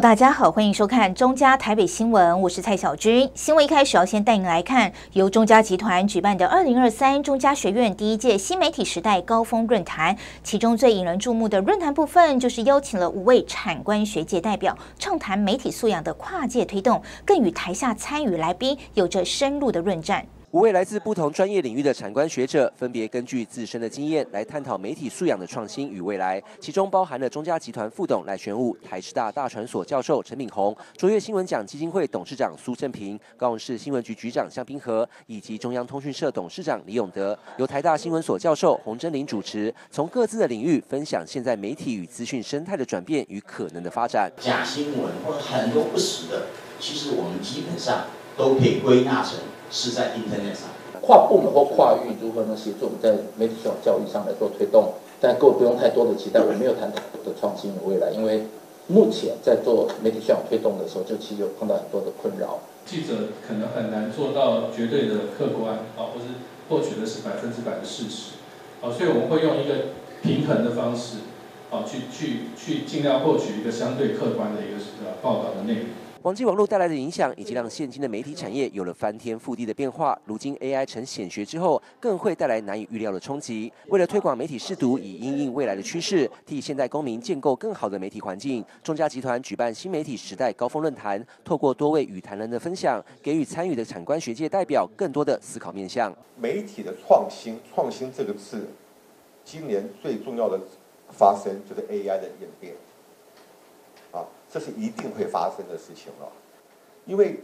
大家好，欢迎收看中嘉台北新闻，我是蔡小军。新闻一开始要先带您来看由中嘉集团举办的二零二三中嘉学院第一届新媒体时代高峰论坛，其中最引人注目的论坛部分，就是邀请了五位产官学界代表，畅谈媒体素养的跨界推动，更与台下参与来宾有着深入的论战。五位来自不同专业领域的产官学者，分别根据自身的经验来探讨媒体素养的创新与未来。其中包含了中嘉集团副董赖玄武、台师大大传所教授陈炳宏、卓越新闻奖基金会董事长苏正平、高雄市新闻局局长向冰河，以及中央通讯社董事长李永德，由台大新闻所教授洪真林主持，从各自的领域分享现在媒体与资讯生态的转变与可能的发展。假新闻或者很多不实的，其实我们基本上都可以归纳成。是在 Internet 上，跨部门或跨域如何能协助我们在媒体教教育上来做推动？但各位不用太多的期待，我没有谈的创新与未来，因为目前在做媒体教育推动的时候，就其实有碰到很多的困扰。记者可能很难做到绝对的客观啊，或是获取的是百分之百的事实啊，所以我们会用一个平衡的方式啊，去去去尽量获取一个相对客观的一个呃报道的内容。网际网络带来的影响，以及让现今的媒体产业有了翻天覆地的变化。如今 AI 成显学之后，更会带来难以预料的冲击。为了推广媒体试读，以应应未来的趋势，替现代公民建构更好的媒体环境，中嘉集团举办新媒体时代高峰论坛，透过多位语坛人的分享，给予参与的产官学界代表更多的思考面向。媒体的创新，创新这个字，今年最重要的发生就是 AI 的演变。这是一定会发生的事情了，因为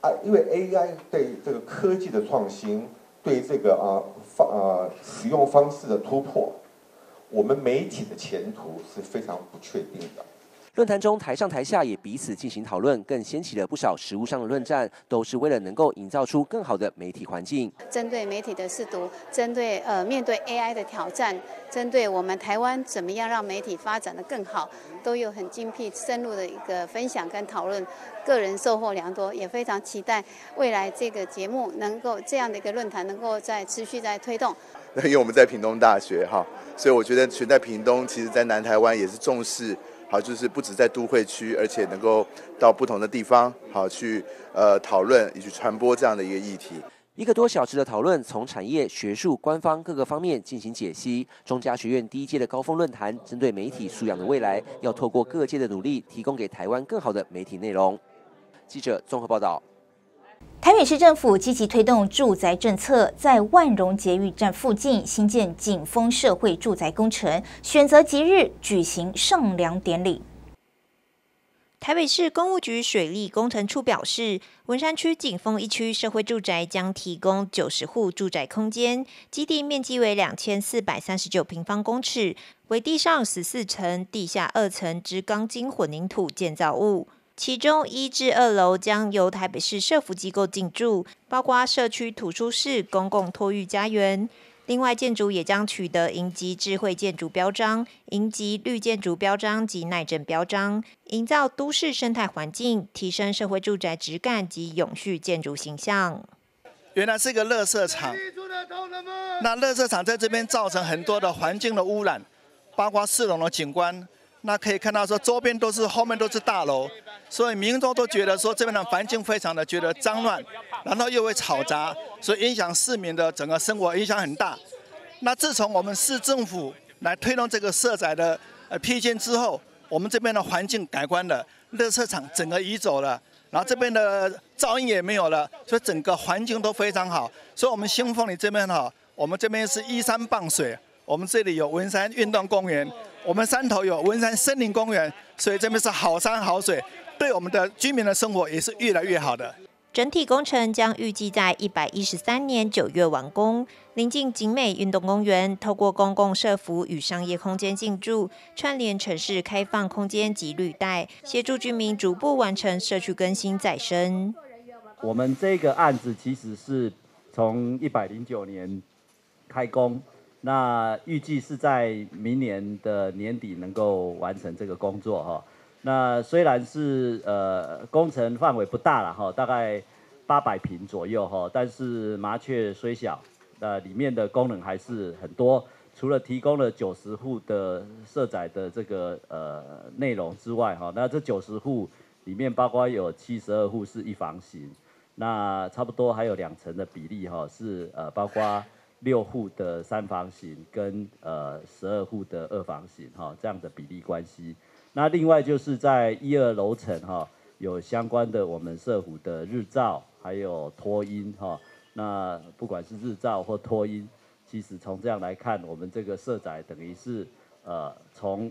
啊，因为 AI 对这个科技的创新，对这个啊方呃使用方式的突破，我们媒体的前途是非常不确定的。论坛中，台上台下也彼此进行讨论，更掀起了不少实务上的论战，都是为了能够营造出更好的媒体环境。针对媒体的试读，针对呃面对 AI 的挑战，针对我们台湾怎么样让媒体发展的更好，都有很精辟深入的一个分享跟讨论，个人收获良多，也非常期待未来这个节目能够这样的一个论坛能够在持续在推动。那因为我们在屏东大学哈，所以我觉得全在屏东，其实在南台湾也是重视。好，就是不止在都会区，而且能够到不同的地方，好去呃讨论以及传播这样的一个议题。一个多小时的讨论，从产业、学术、官方各个方面进行解析。中加学院第一届的高峰论坛，针对媒体素养的未来，要透过各界的努力，提供给台湾更好的媒体内容。记者综合报道。台北市政府积极推动住宅政策，在万荣捷运站附近新建景丰社会住宅工程，选择即日举行上梁典礼。台北市公务局水利工程处表示，文山区景丰一区社会住宅将提供九十户住宅空间，基地面积为两千四百三十九平方公尺，为地上十四层、地下二层之钢筋混凝土建造物。其中一至二楼将由台北市社福机构进驻，包括社区图书室、公共托育家园。另外，建筑也将取得银级智慧建筑标章、银级绿建筑标章及耐震标章，营造都市生态环境，提升社会住宅质感及永续建筑形象。原来是一个垃圾场，那垃圾场在这边造成很多的环境的污染，包括四楼的景观。那可以看到说，周边都是后面都是大楼，所以民众都觉得说这边的环境非常的觉得脏乱，然后又会吵杂，所以影响市民的整个生活影响很大。那自从我们市政府来推动这个社宅的呃批建之后，我们这边的环境改观了，垃圾场整个移走了，然后这边的噪音也没有了，所以整个环境都非常好。所以我们新丰里这边哈，我们这边是依山傍水，我们这里有文山运动公园。我们山头有文山森林公园，所以这边是好山好水，对我们的居民的生活也是越来越好的。整体工程将预计在一百一十三年九月完工。临近景美运动公园，透过公共设服与商业空间进驻，串联城市开放空间及绿带，协助居民逐步完成社区更新再生。我们这个案子其实是从一百零九年开工。那预计是在明年的年底能够完成这个工作哈。那虽然是呃工程范围不大了哈，大概八百平左右哈，但是麻雀虽小，那里面的功能还是很多。除了提供了九十户的设载的这个呃内容之外，哈，那这九十户里面包括有七十二户是一房型，那差不多还有两成的比例哈是呃包括六户的三房型跟呃十二户的二房型哈这样的比例关系。那另外就是在一二楼层哈有相关的我们社虎的日照还有脱音哈，那不管是日照或脱音。其实从这样来看，我们这个社宅等于是，呃，从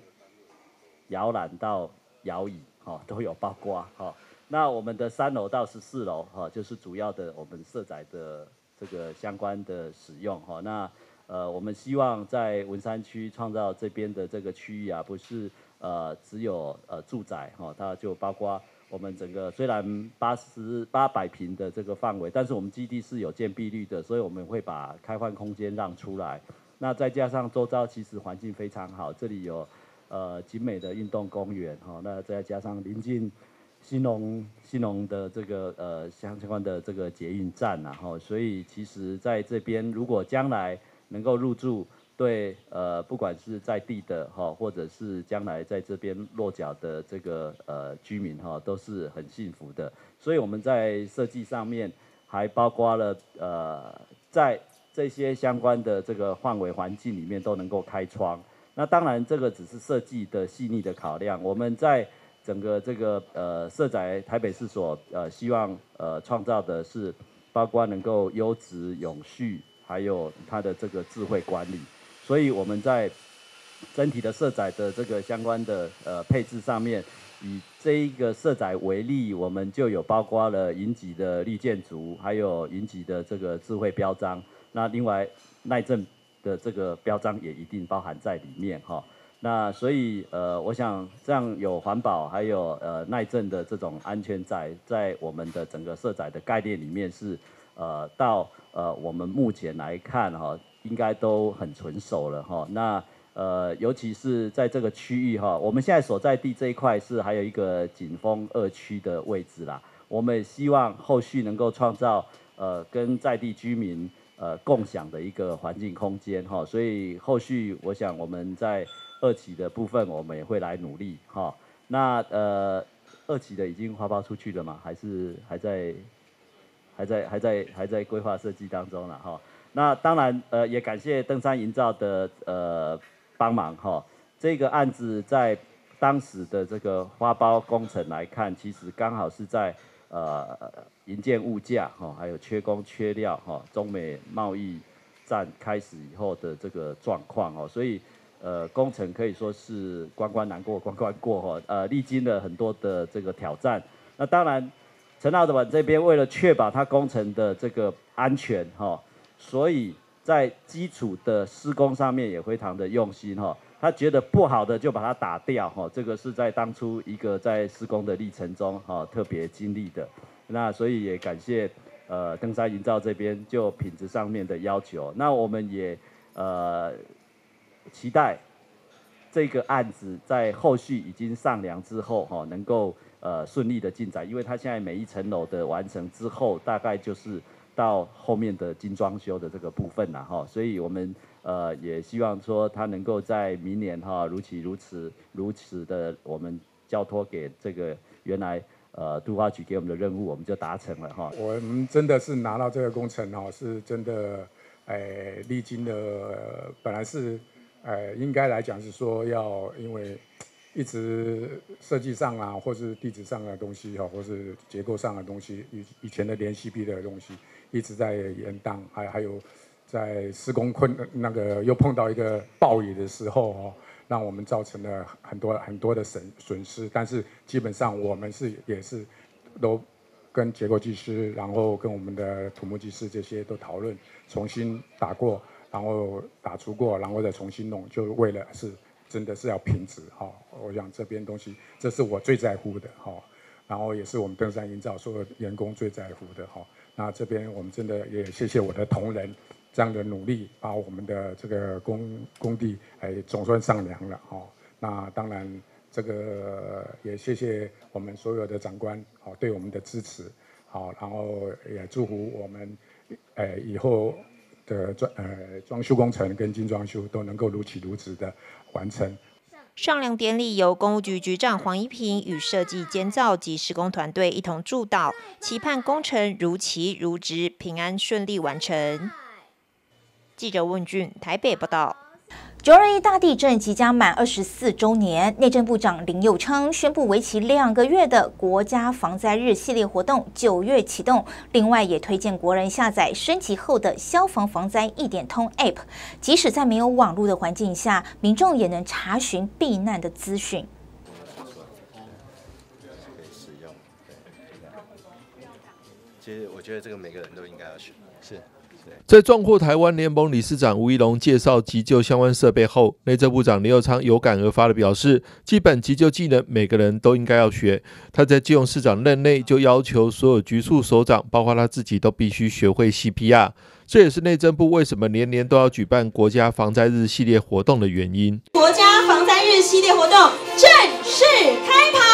摇篮到摇椅，哈，都有包括，哈。那我们的三楼到十四楼，哈，就是主要的我们社宅的这个相关的使用，哈。那呃，我们希望在文山区创造这边的这个区域啊，不是呃只有呃住宅，哈，它就包括。我们整个虽然八十八百平的这个范围，但是我们基地是有建蔽率的，所以我们会把开放空间让出来。那再加上周遭其实环境非常好，这里有呃景美的运动公园哈，那再加上临近新农新农的这个呃相相关的这个捷运站然后，所以其实在这边如果将来能够入住。对，呃，不管是在地的哈，或者是将来在这边落脚的这个呃居民哈，都是很幸福的。所以我们在设计上面还包括了呃，在这些相关的这个范围环境里面都能够开窗。那当然这个只是设计的细腻的考量。我们在整个这个呃设宅台北市所呃希望呃创造的是，包括能够优质永续，还有它的这个智慧管理。所以我们在整体的色载的这个相关的呃配置上面，以这一个色载为例，我们就有包括了银级的绿建筑，还有银级的这个智慧标章。那另外耐震的这个标章也一定包含在里面哈。那所以呃，我想这样有环保还有呃耐震的这种安全载，在我们的整个色载的概念里面是呃到呃我们目前来看哈。应该都很纯熟了哈，那呃，尤其是在这个区域哈，我们现在所在地这一块是还有一个景峰二区的位置啦。我们希望后续能够创造呃跟在地居民呃共享的一个环境空间哈，所以后续我想我们在二期的部分我们也会来努力哈。那呃二期的已经发包出去了吗？还是还在还在还在还在规划设计当中了哈？那当然，呃，也感谢登山营造的呃帮忙哈。这个案子在当时的这个花包工程来看，其实刚好是在呃营建物价哈，还有缺工缺料哈，中美贸易战开始以后的这个状况哦，所以呃工程可以说是关关难过关关过哈，呃历经了很多的这个挑战。那当然，陈老板这边为了确保他工程的这个安全哈。所以在基础的施工上面也非常的用心哈，他觉得不好的就把它打掉哈，这个是在当初一个在施工的历程中哈特别经历的，那所以也感谢呃登山营造这边就品质上面的要求，那我们也呃期待这个案子在后续已经上梁之后哈能够呃顺利的进展，因为它现在每一层楼的完成之后大概就是。到后面的精装修的这个部分了哈，所以我们呃也希望说他能够在明年哈如期如此如此的我们交托给这个原来呃都发局给我们的任务，我们就达成了哈。我们真的是拿到这个工程哈，是真的诶历经的本来是呃应该来讲是说要因为。一直设计上啊，或是地址上的东西哈，或是结构上的东西，以以前的联系壁的东西，一直在延宕，还还有在施工困那个又碰到一个暴雨的时候哦，让我们造成了很多很多的损损失。但是基本上我们是也是都跟结构技师，然后跟我们的土木技师这些都讨论，重新打过，然后打出过，然后再重新弄，就为了是。真的是要品质哈，我想这边东西，这是我最在乎的哈，然后也是我们登山营造所有员工最在乎的哈。那这边我们真的也谢谢我的同仁这样的努力，把我们的这个工工地哎总算上梁了哈。那当然这个也谢谢我们所有的长官好对我们的支持好，然后也祝福我们哎以后的装呃装修工程跟精装修都能够如期如职的完成。上梁典礼由公务局局长黄一平与设计监造及施工团队一同助导，期盼工程如期如职、平安顺利完成。记者问俊台北报道。九二一大地震即将满二十四周年，内政部长林佑昌宣布，为期两个月的国家防灾日系列活动九月启动。另外，也推荐国人下载升级后的消防防灾一点通 App，即使在没有网络的环境下，民众也能查询避难的资讯。其实，我觉得这个每个人都应该要学，是。在壮阔台湾联盟理事长吴一龙介绍急救相关设备后，内政部长林佑昌有感而发的表示，基本急救技能每个人都应该要学。他在基隆市长任内就要求所有局处首长，包括他自己，都必须学会 CPR。这也是内政部为什么年年都要举办国家防灾日系列活动的原因。国家防灾日系列活动正式开跑。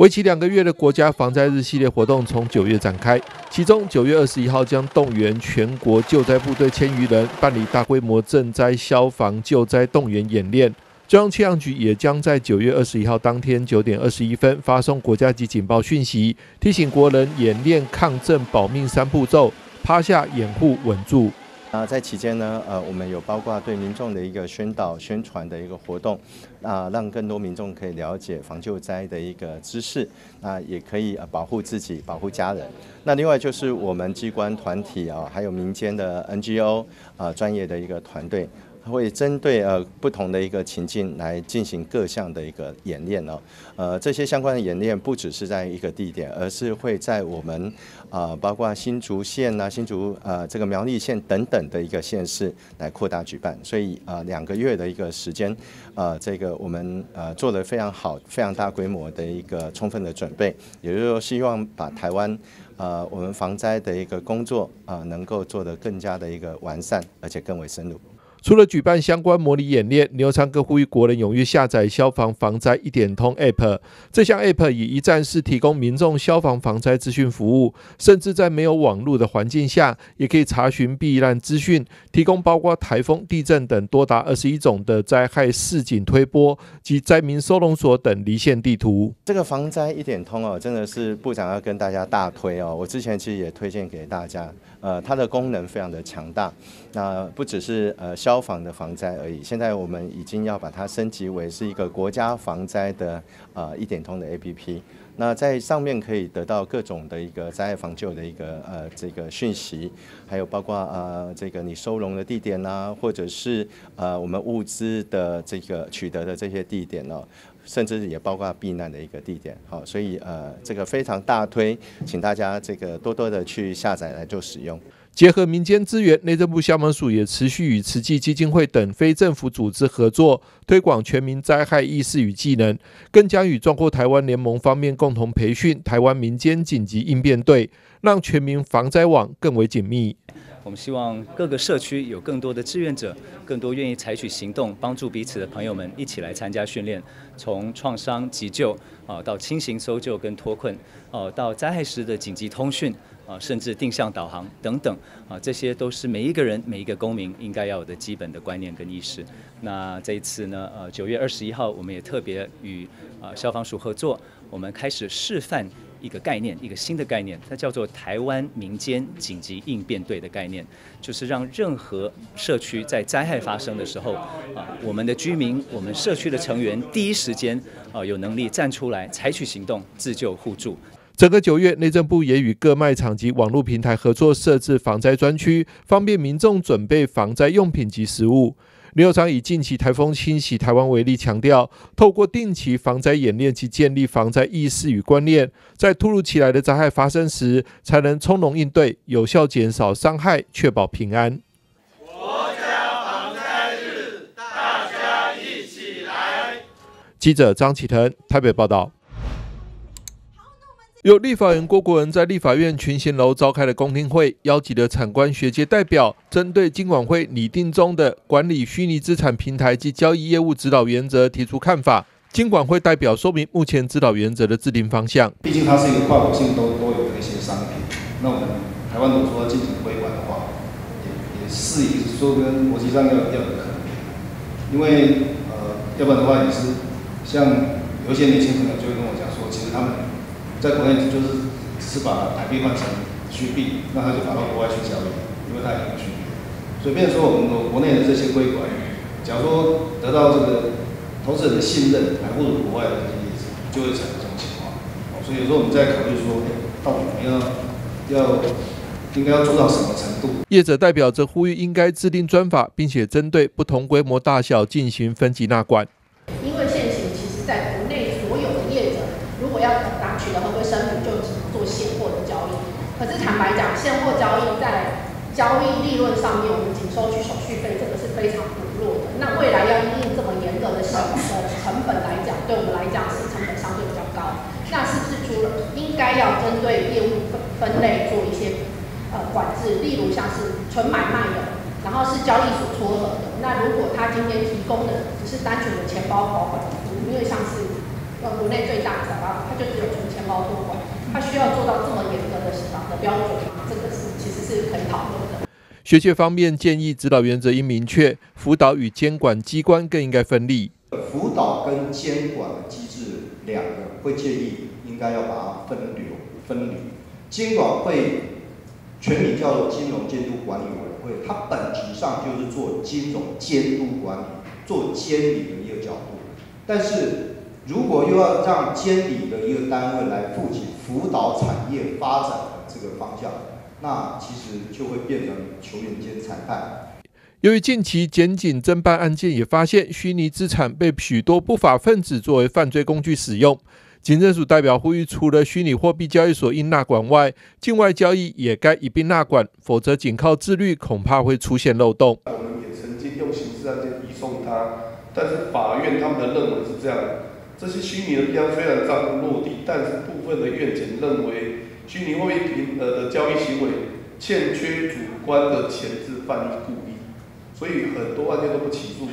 为期两个月的国家防灾日系列活动从九月展开，其中九月二十一号将动员全国救灾部队千余人办理大规模赈灾消防救灾动员演练。中央气象局也将在九月二十一号当天九点二十一分发送国家级警报讯息，提醒国人演练抗震保命三步骤：趴下、掩护、稳住。那在期间呢，呃，我们有包括对民众的一个宣导、宣传的一个活动，啊，让更多民众可以了解防救灾的一个知识，那也可以保护自己、保护家人。那另外就是我们机关团体啊，还有民间的 NGO 啊，专业的一个团队。会针对呃不同的一个情境来进行各项的一个演练哦，呃这些相关的演练不只是在一个地点，而是会在我们啊包括新竹县呐、新竹呃这个苗栗县等等的一个县市来扩大举办，所以啊两个月的一个时间，呃这个我们呃做的非常好、非常大规模的一个充分的准备，也就是说希望把台湾呃我们防灾的一个工作啊能够做得更加的一个完善，而且更为深入。除了举办相关模拟演练，牛昌哥呼吁国人踊跃下载消防防灾一点通 App。这项 App 以一站式提供民众消防防灾资讯服务，甚至在没有网络的环境下，也可以查询避难资讯，提供包括台风、地震等多达二十一种的灾害市景推播及灾民收容所等离线地图。这个防灾一点通哦，真的是部长要跟大家大推哦。我之前其实也推荐给大家。呃，它的功能非常的强大，那不只是呃消消防的防灾而已，现在我们已经要把它升级为是一个国家防灾的呃一点通的 APP。那在上面可以得到各种的一个灾害防救的一个呃这个讯息，还有包括呃这个你收容的地点呐，或者是呃我们物资的这个取得的这些地点呢。甚至也包括避难的一个地点，好，所以呃，这个非常大推，请大家这个多多的去下载来做使用。结合民间资源，内政部消防署也持续与慈济基金会等非政府组织合作，推广全民灾害意识与技能，更将与壮阔台湾联盟方面共同培训台湾民间紧急应变队，让全民防灾网更为紧密。我们希望各个社区有更多的志愿者，更多愿意采取行动帮助彼此的朋友们一起来参加训练。从创伤急救啊，到轻型搜救跟脱困，哦，到灾害时的紧急通讯啊，甚至定向导航等等啊，这些都是每一个人、每一个公民应该要有的基本的观念跟意识。那这一次呢，呃，九月二十一号，我们也特别与啊消防署合作，我们开始示范。一个概念，一个新的概念，它叫做台湾民间紧急应变队的概念，就是让任何社区在灾害发生的时候，啊，我们的居民、我们社区的成员第一时间啊有能力站出来，采取行动，自救互助。整个九月，内政部也与各卖场及网络平台合作，设置防灾专区，方便民众准备防灾用品及食物。刘友长以近期台风侵袭台湾为例，强调透过定期防灾演练及建立防灾意识与观念，在突如其来的灾害发生时，才能从容应对，有效减少伤害，确保平安。国家防灾日，大家一起来。记者张启腾台北报道。有立法人郭国文在立法院群贤楼召开的公听会，邀集了产官学界代表，针对金管会拟定中的管理虚拟资产平台及交易业务指导原则提出看法。金管会代表说明目前指导原则的制定方向。毕竟它是一个跨国性都都有的一些商品，那我们台湾如果说进行规管的话，也也适宜说跟国际上要要有可能，因为呃，要不然的话也是像有一些年轻朋友就会跟我讲说，其实他们在国内就是只是把台币换成虚币，那他就跑到国外去交易，因为他有虚币。所以，变说我们国内的这些规管，假如说得到这个投资人的信任，还不如国外的这些，就会产生这种情况。所以有时候我们在考虑说，到底我们要要应该要做到什么程度？业者代表则呼吁，应该制定专法，并且针对不同规模大小进行分级纳管现行其实在国内所有的业者，如果要拿取得合规声明，就只能做现货的交易。可是坦白讲，现货交易在交易利润上面，我们仅收取手续费，这个是非常薄弱的。那未来要应用这么严格的成的成本来讲，对我们来讲是成本相对比较高。那是不是除了应该要针对业务分分类做一些呃管制？例如像是纯买卖的，然后是交易所撮合的。那如果他今天提供的只是单纯的钱包保管，因为像是呃国内最大的财吧，它就只有存钱包托管，它需要做到这么严格的的标准吗？这个是其实是可以讨论的。学界方面建议，指导原则应明确，辅导与监管机关更应该分立。辅导跟监管的机制两个，会建议应该要把它分流分离。监管会全名叫做金融监督管理委员会，它本质上就是做金融监督管理、做监理的一个角度。但是如果又要让监理的一个单位来负起辅导产业发展的这个方向，那其实就会变成球员兼裁判。由于近期检警侦办案件也发现，虚拟资产被许多不法分子作为犯罪工具使用。警政署代表呼吁，除了虚拟货币交易所应纳管外，境外交易也该一并纳管，否则仅靠自律恐怕会出现漏洞。我们也曾经用刑事案件移送他，但是法院他们的认为是这样：这些虚拟的标虽然账户落地，但是部分的院检认为虚拟货币平呃的交易行为欠缺主观的前置犯意故意，所以很多案件都不起诉，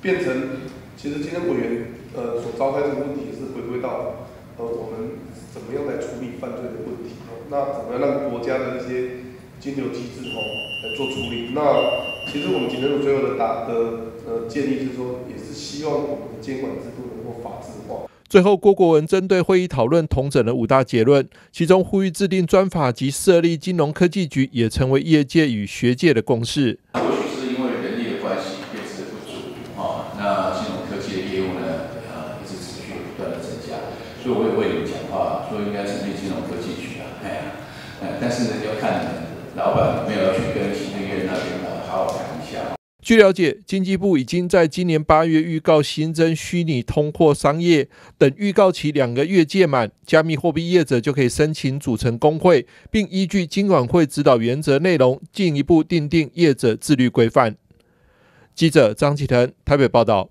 变成其实今天委员呃所召开这个问题是回归到。呃，我们怎么样来处理犯罪的问题？那怎么样让国家的一些金流机制哦来做处理？那其实我们警政署最后的答的呃建议是说，也是希望我们的监管制度能够法制化。最后，郭国文针对会议讨论同整了五大结论，其中呼吁制定专法及设立金融科技局，也成为业界与学界的共识。或许是因为人力的关系，配置的不足啊，那金融科技的业务呢，呃，也是持续不断的增加。所以我也为你们讲话，说应该成立金融科技局啊，哎，呃，但是呢，要看老板有没有要去跟行政院那边呢好好谈一下。据了解，经济部已经在今年八月预告新增虚拟通货商业等预告期两个月届满，加密货币业者就可以申请组成工会，并依据金管会指导原则内容，进一步订定业者自律规范。记者张启腾台北报道。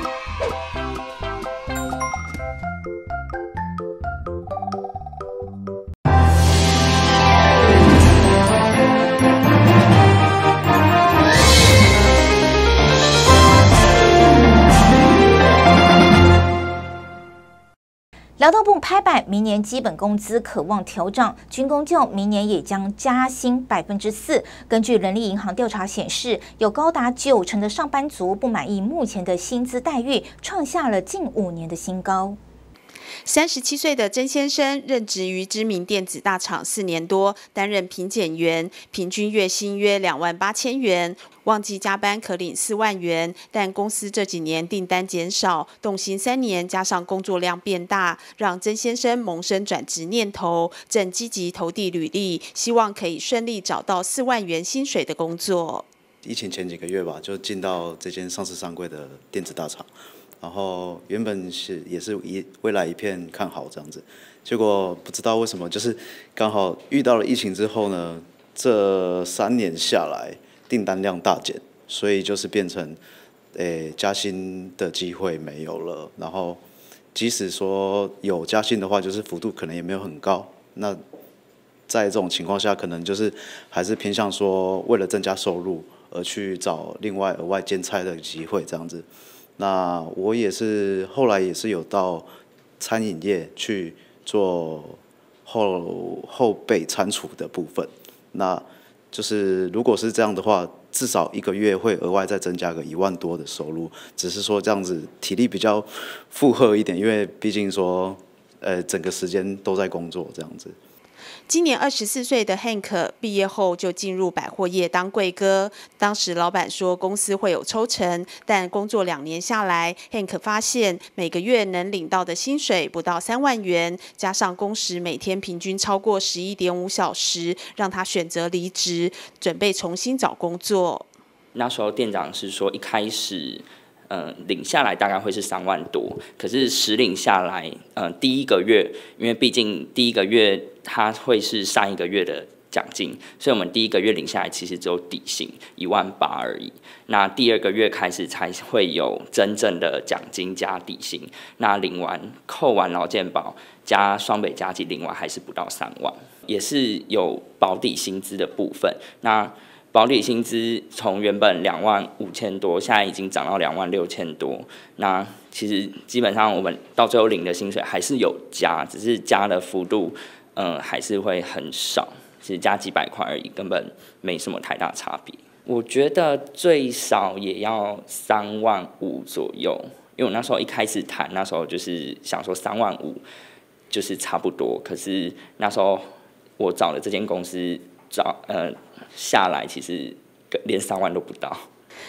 劳动部拍板，明年基本工资渴望调涨，军工就明年也将加薪百分之四。根据人力银行调查显示，有高达九成的上班族不满意目前的薪资待遇，创下了近五年的新高。三十七岁的曾先生任职于知名电子大厂四年多，担任品检员，平均月薪约两万八千元。旺季加班可领四万元，但公司这几年订单减少，动薪三年，加上工作量变大，让曾先生萌生转职念头，正积极投递履历，希望可以顺利找到四万元薪水的工作。疫情前几个月吧，就进到这间上市上柜的电子大厂，然后原本是也是一未来一片看好这样子，结果不知道为什么，就是刚好遇到了疫情之后呢，这三年下来。订单量大减，所以就是变成，诶加薪的机会没有了。然后即使说有加薪的话，就是幅度可能也没有很高。那在这种情况下，可能就是还是偏向说为了增加收入而去找另外额外兼差的机会这样子。那我也是后来也是有到餐饮业去做后后备餐厨的部分。那就是如果是这样的话，至少一个月会额外再增加个一万多的收入。只是说这样子体力比较负荷一点，因为毕竟说，呃，整个时间都在工作这样子。今年二十四岁的 Hank 毕业后就进入百货业当柜哥。当时老板说公司会有抽成，但工作两年下来，Hank 发现每个月能领到的薪水不到三万元，加上工时每天平均超过十一点五小时，让他选择离职，准备重新找工作。那时候店长是说一开始。嗯，领下来大概会是三万多，可是实领下来，嗯，第一个月，因为毕竟第一个月它会是上一个月的奖金，所以我们第一个月领下来其实只有底薪一万八而已。那第二个月开始才会有真正的奖金加底薪，那领完扣完劳健保加双北加计，领完还是不到三万，也是有保底薪资的部分。那保底薪资从原本两万五千多，现在已经涨到两万六千多。那其实基本上我们到最后领的薪水还是有加，只是加的幅度，嗯，还是会很少，只加几百块而已，根本没什么太大差别。我觉得最少也要三万五左右，因为我那时候一开始谈，那时候就是想说三万五就是差不多，可是那时候我找了这间公司找呃。下来其实连三万都不到。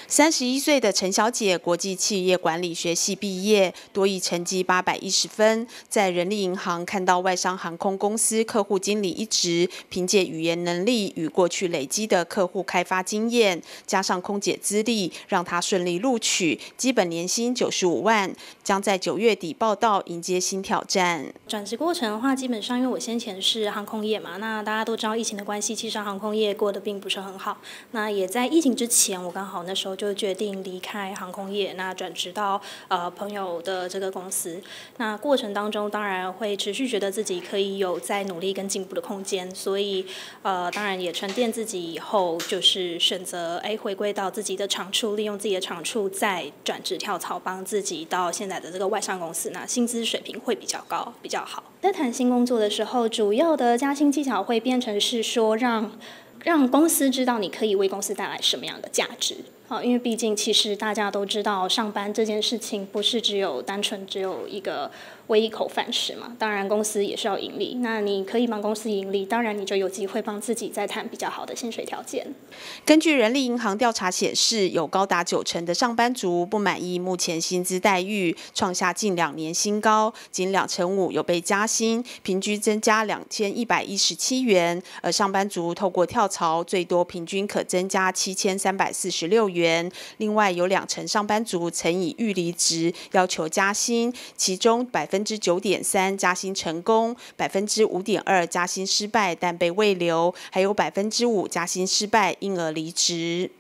三十一岁的陈小姐，国际企业管理学系毕业，多益成绩八百一十分，在人力银行看到外商航空公司客户经理一职，凭借语言能力与过去累积的客户开发经验，加上空姐资历，让她顺利录取，基本年薪九十五万，将在九月底报道迎接新挑战。转职过程的话，基本上因为我先前是航空业嘛，那大家都知道疫情的关系，其实航空业过得并不是很好。那也在疫情之前，我刚好呢那时候。就决定离开航空业，那转职到呃朋友的这个公司。那过程当中，当然会持续觉得自己可以有在努力跟进步的空间，所以呃当然也沉淀自己以后，就是选择哎回归到自己的长处，利用自己的长处再转职跳槽，帮自己到现在的这个外商公司，那薪资水平会比较高，比较好。在谈新工作的时候，主要的加薪技巧会变成是说让让公司知道你可以为公司带来什么样的价值。啊，因为毕竟其实大家都知道，上班这件事情不是只有单纯只有一个。为一口饭吃嘛，当然公司也是要盈利。那你可以帮公司盈利，当然你就有机会帮自己再谈比较好的薪水条件。根据人力银行调查显示，有高达九成的上班族不满意目前薪资待遇，创下近两年新高，仅两成五有被加薪，平均增加两千一百一十七元。而上班族透过跳槽，最多平均可增加七千三百四十六元。另外有两成上班族曾以预离职要求加薪，其中百。分之九点三加薪成功，百分之五点二加薪失败但被未留，还有百分之五加薪失败因而离职。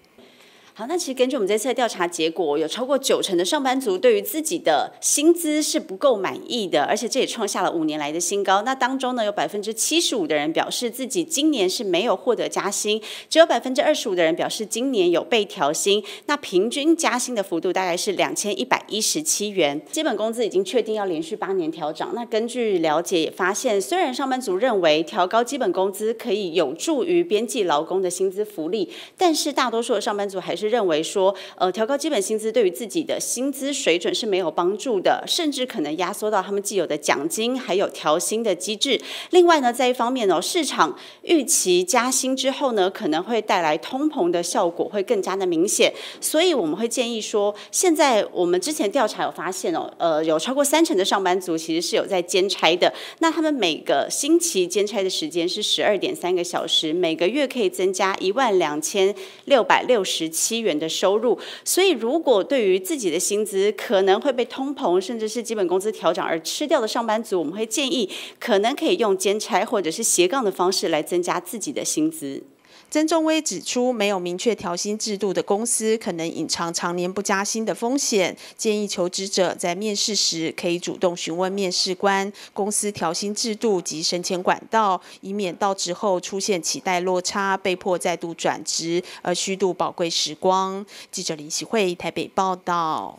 好，那其实根据我们这次的调查结果，有超过九成的上班族对于自己的薪资是不够满意的，而且这也创下了五年来的新高。那当中呢，有百分之七十五的人表示自己今年是没有获得加薪，只有百分之二十五的人表示今年有被调薪。那平均加薪的幅度大概是两千一百一十七元，基本工资已经确定要连续八年调涨。那根据了解也发现，虽然上班族认为调高基本工资可以有助于边际劳工的薪资福利，但是大多数的上班族还是。是认为说，呃，调高基本薪资对于自己的薪资水准是没有帮助的，甚至可能压缩到他们既有的奖金还有调薪的机制。另外呢，在一方面哦，市场预期加薪之后呢，可能会带来通膨的效果会更加的明显，所以我们会建议说，现在我们之前调查有发现哦，呃，有超过三成的上班族其实是有在兼差的，那他们每个星期兼差的时间是十二点三个小时，每个月可以增加一万两千六百六十七元的收入。所以，如果对于自己的薪资可能会被通膨甚至是基本工资调整而吃掉的上班族，我们会建议可能可以用兼差或者是斜杠的方式来增加自己的薪资。曾仲威指出，没有明确调薪制度的公司，可能隐藏常年不加薪的风险。建议求职者在面试时，可以主动询问面试官公司调薪制度及升迁管道，以免到职后出现期待落差，被迫再度转职而虚度宝贵时光。记者林喜慧台北报道。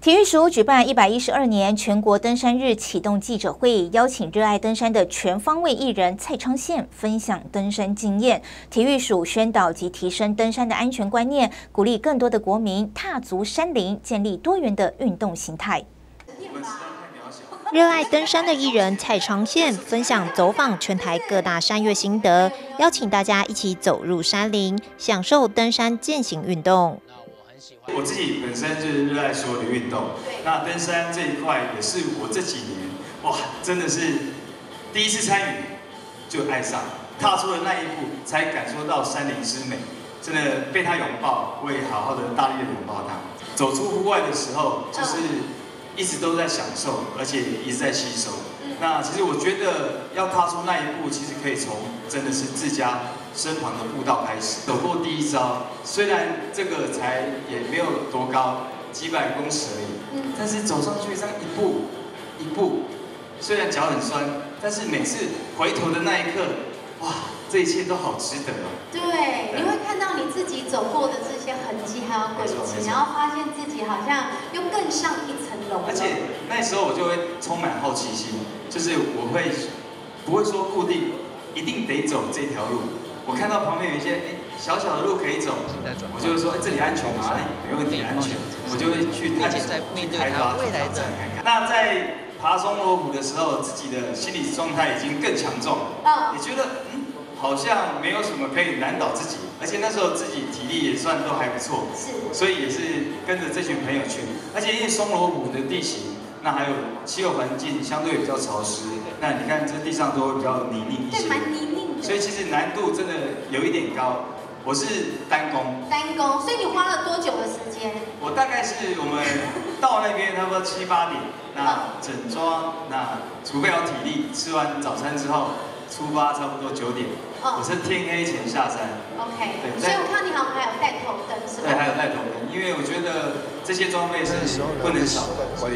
体育署举办一百一十二年全国登山日启动记者会，邀请热爱登山的全方位艺人蔡昌宪分享登山经验。体育署宣导及提升登山的安全观念，鼓励更多的国民踏足山林，建立多元的运动形态。热爱登山的艺人蔡昌宪分享走访全台各大山岳心得，邀请大家一起走入山林，享受登山践行运动。我自己本身就是热爱所有的运动，那登山这一块也是我这几年哇，真的是第一次参与就爱上，踏出了那一步才感受到山林之美，真的被它拥抱，我也好好的大力的拥抱它。走出户外的时候，就是一直都在享受，而且一直在吸收。那其实我觉得要踏出那一步，其实可以从真的是自家。身旁的步道开始走过第一招，虽然这个才也没有多高，几百公尺而已，但是走上去这样一步一步，虽然脚很酸，但是每次回头的那一刻，哇，这一切都好值得哦。对，你会看到你自己走过的这些痕迹还有轨迹，然后发现自己好像又更上一层楼。而且那时候我就会充满好奇心，就是我会不会说固定一定得走这条路。我看到旁边有一些哎小小的路可以走，我就会说哎这里安全吗？哎没问题安全，我就会去探索、开发、挑战看看。那在爬松罗湖的时候，自己的心理状态已经更强壮，也觉得嗯好像没有什么可以难倒自己，而且那时候自己体力也算都还不错，是，所以也是跟着这群朋友去，而且因为松罗湖的地形，那还有气候环境相对比较潮湿，那你看这地上都会比较泥泞一些，对，蛮泥泞。所以其实难度真的有一点高，我是单工。单工，所以你花了多久的时间？我大概是我们到那边差不多七八点，那整装，那储备好体力，吃完早餐之后。出发差不多九点，我是天黑前下山。OK，对，所以我看你好像还有带头灯，是吧？对，还有带头灯，因为我觉得这些装备是不能少的，所以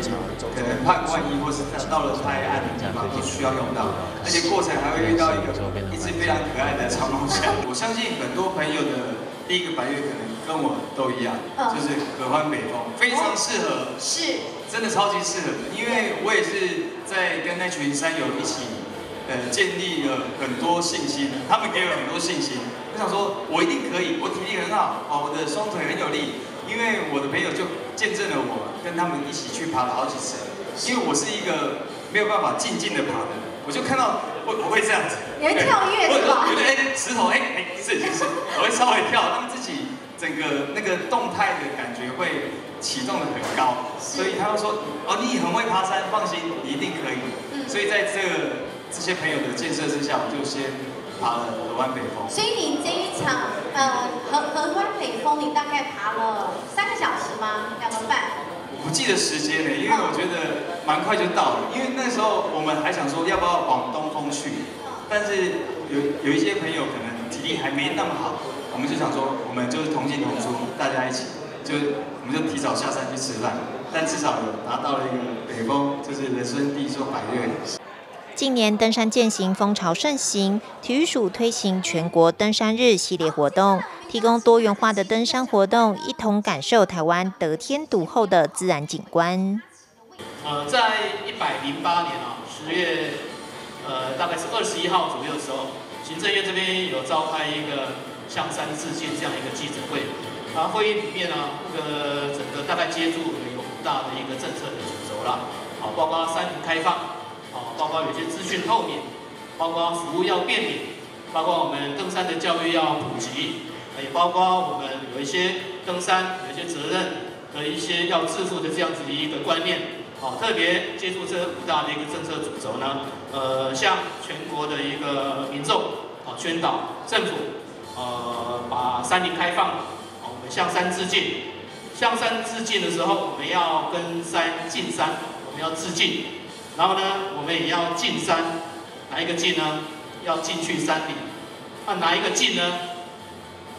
可能怕万一或是到了太暗的地方都需要用到，而且过程还会遇到一个一只非常可爱的长毛象。我相信很多朋友的第一个白月可能跟我都一样，就是合欢北风，非常适合，是，真的超级适合，因为我也是在跟那群山友一起。呃，建立了很多信心，他们给我很多信心。我想说，我一定可以，我体力很好，哦，我的双腿很有力。因为我的朋友就见证了我跟他们一起去爬了好几次。因为我是一个没有办法静静的爬的，我就看到我我会这样子，你会跳跃是吧？我觉得哎，石头哎哎是是是，我会稍微跳，他们自己整个那个动态的感觉会启动的很高。所以他们说，哦，你很会爬山，放心，你一定可以。所以在这个。这些朋友的建设之下，我就先爬了合欢北峰。所以你这一场呃合合欢北峰，你大概爬了三个小时吗？两个半？我不记得时间了，因为我觉得蛮快就到了。因为那时候我们还想说要不要往东风去，但是有有一些朋友可能体力还没那么好，我们就想说我们就是同进同出，大家一起就我们就提早下山去吃饭，但至少有拿到了一个北峰，就是人生第一座百岳。近年登山健行风潮盛行，体育署推行全国登山日系列活动，提供多元化的登山活动，一同感受台湾得天独厚的自然景观。呃，在一百零八年啊，十月呃大概是二十一号左右的时候，行政院这边有召开一个向山致敬这样一个记者会。啊，会议里面呢，这个整个大概接触有五大的一个政策的主轴啦，好，包括三零开放，好，包括有些资讯透明，包括服务要便利，包括我们登山的教育要普及，也包括我们有一些登山有一些责任的一些要致富的这样子的一个观念。好，特别借助这五大的一个政策主轴呢，呃，向全国的一个民众啊宣导，政府呃把山林开放，我们向山致敬，向山致敬的时候，我们要跟山进山，我们要致敬，然后呢，我们也要进山，哪一个进呢？要进去山里，那哪一个进呢？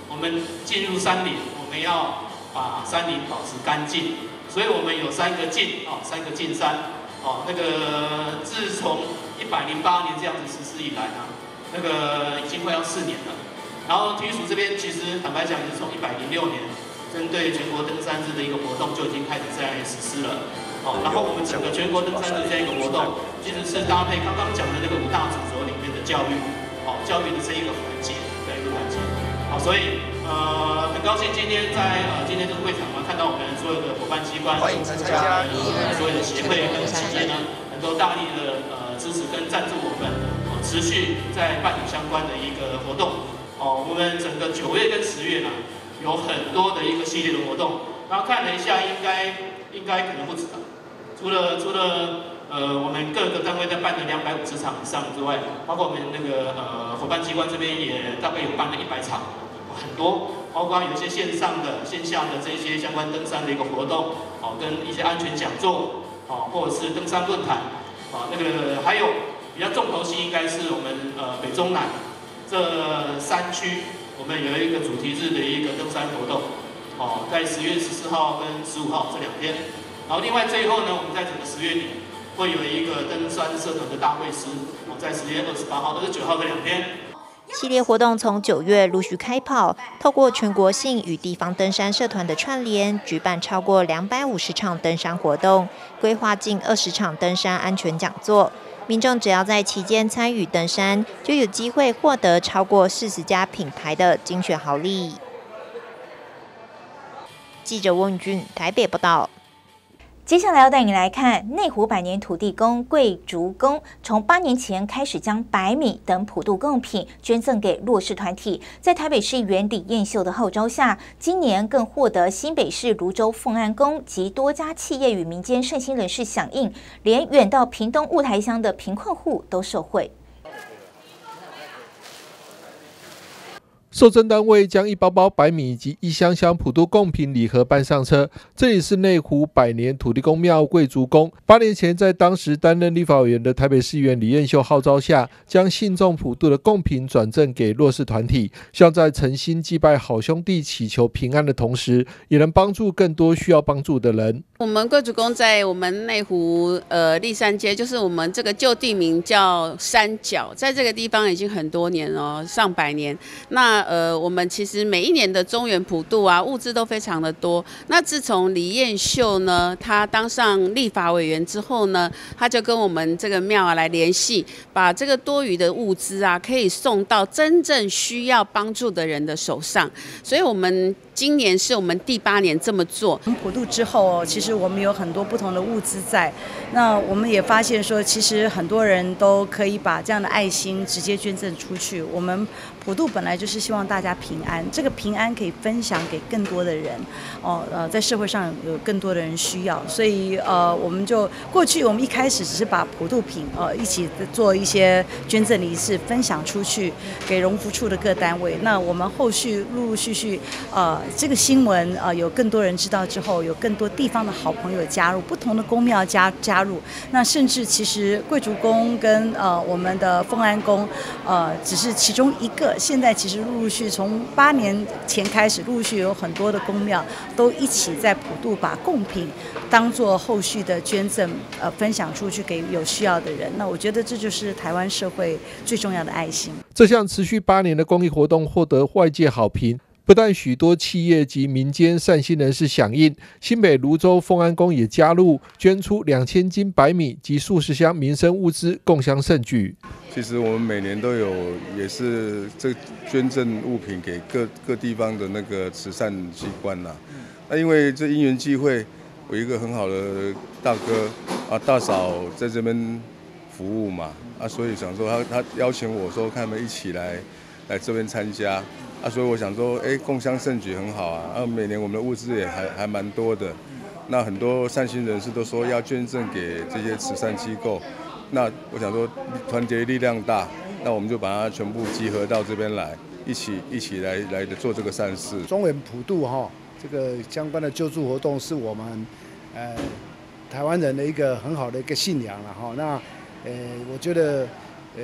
我们进入山里，我们要把山林保持干净。所以我们有三个进啊，三个进山哦。那个自从一百零八年这样子实施以来呢，那个已经快要四年了。然后体育署这边其实坦白讲，也是从一百零六年针对全国登山日的一个活动就已经开始在实施了。哦，然后我们整个全国登山的这样一个活动，其实是搭配刚刚讲的那个五大主轴里面的教育，哦，教育的这一个环节的一个环节。好，所以呃，很高兴今天在呃今天这个会场呢。看到我们所有的伙伴机关，欢迎参加，所有的协会跟企业呢，能够大力的呃支持跟赞助我们，哦，持续在办理相关的一个活动。哦，我们整个九月跟十月呢，有很多的一个系列的活动。然后看了一下，应该应该可能不止了。除了除了呃我们各个单位在办的两百五十场以上之外，包括我们那个呃伙伴机关这边也大概有办了一百场，很多。包括有一些线上的、线下的这些相关登山的一个活动，哦，跟一些安全讲座，哦，或者是登山论坛，啊，那个还有比较重头戏应该是我们呃北中南这三区，我们有一个主题日的一个登山活动，哦，在十月十四号跟十五号这两天，然后另外最后呢，我们在整个十月底会有一个登山社团的大会师，我，在十月二十八号二十九号这两天。系列活动从九月陆续开跑，透过全国性与地方登山社团的串联，举办超过两百五十场登山活动，规划近二十场登山安全讲座。民众只要在期间参与登山，就有机会获得超过四十家品牌的精选好礼。记者温俊台北报道。接下来要带你来看内湖百年土地公贵竹宫，从八年前开始将白米等普渡贡品捐赠给弱势团体，在台北市议员李彦秀的号召下，今年更获得新北市泸州凤安宫及多家企业与民间善心人士响应，连远到屏东雾台乡的贫困户都受惠。受赠单位将一包包白米以及一箱箱普渡贡品礼盒搬上车。这里是内湖百年土地公庙贵族宫。八年前，在当时担任立法委员的台北市议员李彦秀号召下，将信众普渡的贡品转赠给弱势团体，希望在诚心祭拜好兄弟、祈求平安的同时，也能帮助更多需要帮助的人。我们贵族宫在我们内湖呃立山街，就是我们这个旧地名叫山脚，在这个地方已经很多年了，上百年。那呃，我们其实每一年的中原普渡啊，物资都非常的多。那自从李彦秀呢，他当上立法委员之后呢，他就跟我们这个庙啊来联系，把这个多余的物资啊，可以送到真正需要帮助的人的手上。所以，我们今年是我们第八年这么做。普渡之后，其实我们有很多不同的物资在。那我们也发现说，其实很多人都可以把这样的爱心直接捐赠出去。我们。普渡本来就是希望大家平安，这个平安可以分享给更多的人，哦，呃，在社会上有更多的人需要，所以呃，我们就过去我们一开始只是把普渡品呃一起做一些捐赠仪式分享出去给荣福处的各单位，那我们后续陆陆续续呃这个新闻呃有更多人知道之后，有更多地方的好朋友加入，不同的宫庙加加入，那甚至其实贵族宫跟呃我们的丰安宫呃只是其中一个。现在其实陆陆续从八年前开始，陆续有很多的公庙都一起在普渡，把贡品当做后续的捐赠，呃，分享出去给有需要的人。那我觉得这就是台湾社会最重要的爱心。这项持续八年的公益活动获得外界好评。不但许多企业及民间善心人士响应，新北泸州丰安宫也加入，捐出两千斤白米及数十箱民生物资，共襄盛举。其实我们每年都有，也是这捐赠物品给各各地方的那个慈善机关呐。那因为这因缘际会，我一个很好的大哥啊大嫂在这边服务嘛，啊，所以想说他他邀请我说，他们一起来来这边参加。啊，所以我想说，哎，共襄盛举很好啊。啊，每年我们的物资也还还蛮多的。那很多善心人士都说要捐赠给这些慈善机构。那我想说，团结力量大，那我们就把它全部集合到这边来，一起一起来来做这个善事。中原普渡哈，这个相关的救助活动是我们呃台湾人的一个很好的一个信仰了哈。那呃，我觉得。呃，